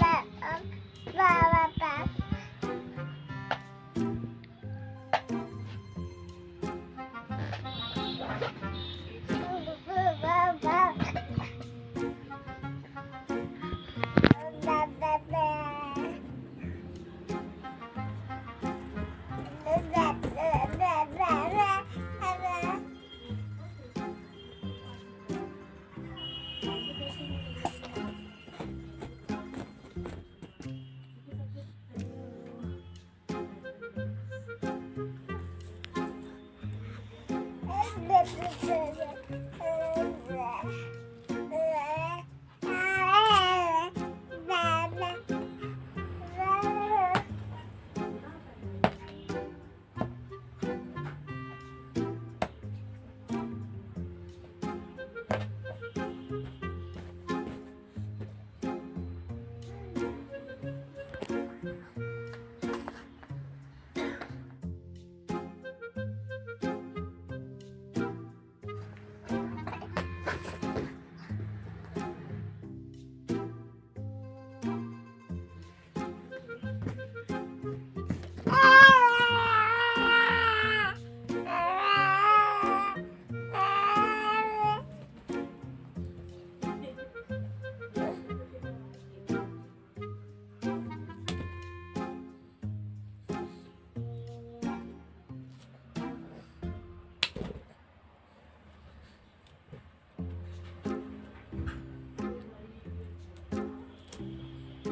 Bye.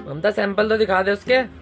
ममता सैंपल तो दिखा दे उसके।